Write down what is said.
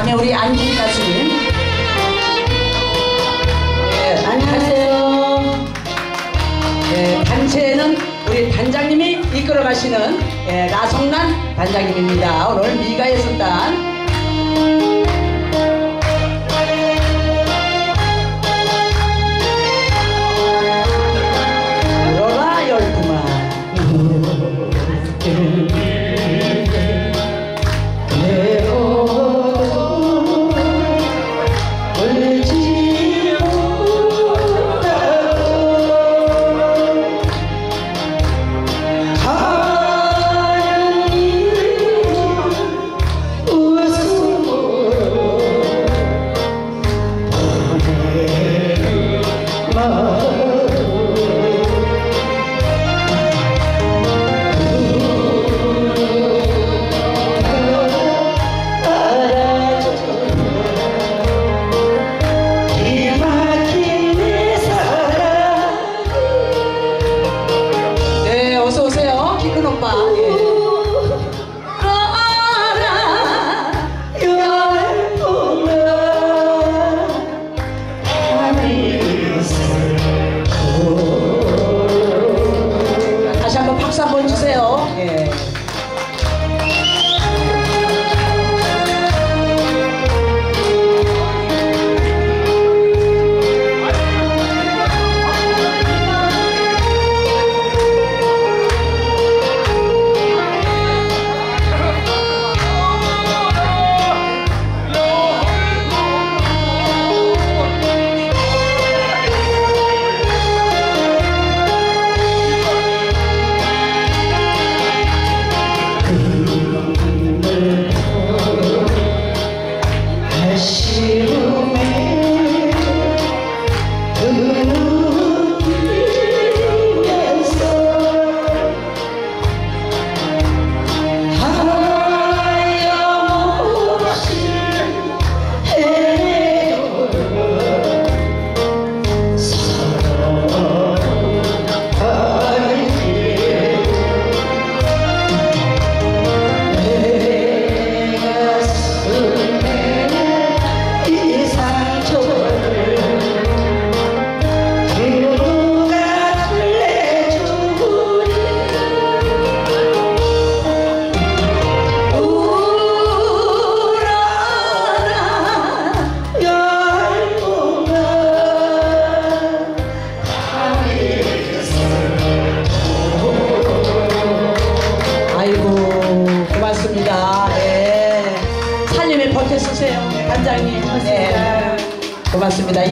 다음에 우리 안진 가수님. 네, 안녕하세요. 네, 단체는 우리 단장님이 이끌어 가시는 예, 나성란 단장님입니다. 오늘 미가의 선단. 오세요. 아 고맙습니다. 네. 살림에 버텨 쓰세요. 단장님. 네. 고맙습니다.